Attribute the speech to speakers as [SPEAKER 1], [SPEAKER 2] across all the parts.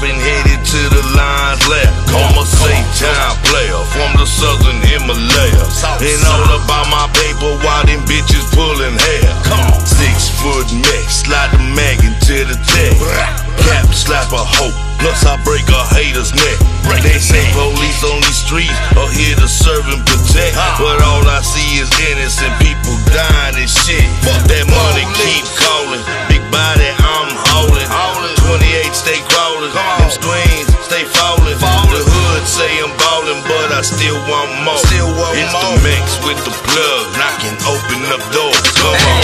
[SPEAKER 1] steel chopping, headed to the line's left. I'm a time player from the southern Himalayas. And all about my paper while them bitches pulling hair. Six foot mech, slide the mag into the tech. Cap slap a hope, plus I break a hater's neck. They say police on these streets are here to serve and protect. But all I see is innocent stay falling. The hood say I'm ballin', but I still want more. It's the mix with the plug, knocking open up doors. Come on.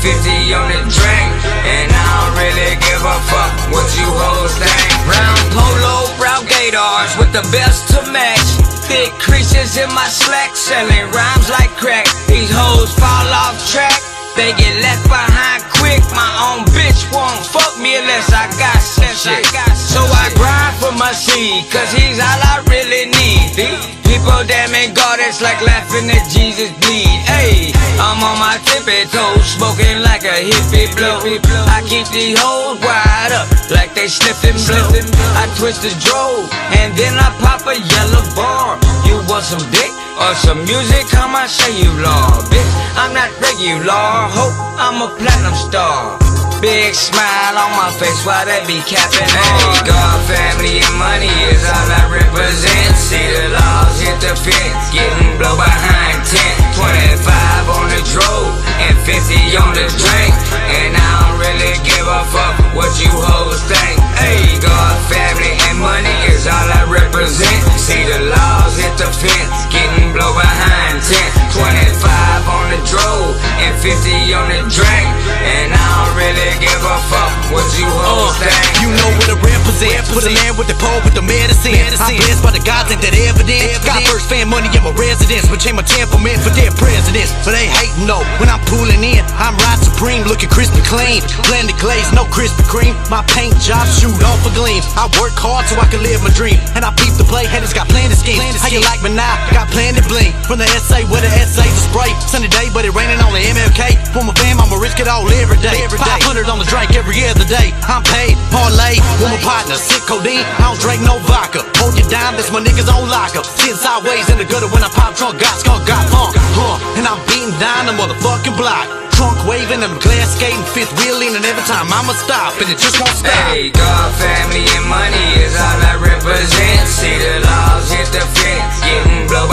[SPEAKER 2] 50 on the drink And I don't really give a fuck what you hoes think. Round polo, brown gators, with the best to match. Thick creases in my slack, selling rhymes like crack. These hoes fall off track, they get left behind quick. My own bitch won't fuck me unless I got some shit. So I grind for my seed, cause he's all I really need. People damn and goddess like laughing at Jesus bleed. Hey, I'm on my tippy toes, smoking like a hippie blow. I keep these hoes wide up, like they sniffing blow. I twist the drove, and then I pop a yellow bar. You want some dick or some music? Come on, say you law, bitch. I'm not regular, hope I'm a platinum star. Big smile on my face while they be capping? Hey, God, family, and money is all I represent. See the laws hit the fence, getting blow behind 10 25 on the drove, and 50 on the drink. And I don't really give a fuck what you hoes think. Hey, God, family, and money is all I represent. See the laws hit the fence, getting blow behind 10 25 on the drove, and 50 on the drink
[SPEAKER 3] Represent. Put a land with the pole with the medicine. I'm blessed by the gods, ain't that evident? Got first fan money in my residence, but change my temperament for their presidents. But they hating no. When I'm pulling in, I'm right supreme, looking crisp and clean. Blended glaze, no Krispy Kreme. My paint job shoot off a gleam. I work hard so I can live my dream, and I peep the play. Haters got plenty schemes. How you like me now? Got plenty bling. From the SA where the essays are spray. Sunny day, but it raining on the MLK. For my fam, I'ma risk it all every day. 500 on the drink every other day. I'm paid, parlay with my partner, sick codeine. I don't drink no vodka. Hold your down, that's my niggas on locker. Sitting sideways in the gutter when I pop trunk, got skunk, got funk, huh? And I'm beating down the motherfucking block. Trunk waving I'm glass skating, fifth wheeling, and every time I'ma stop, and it just won't stop.
[SPEAKER 2] Hey, God, family, and money is all I represent. See the laws hit the fence, getting blow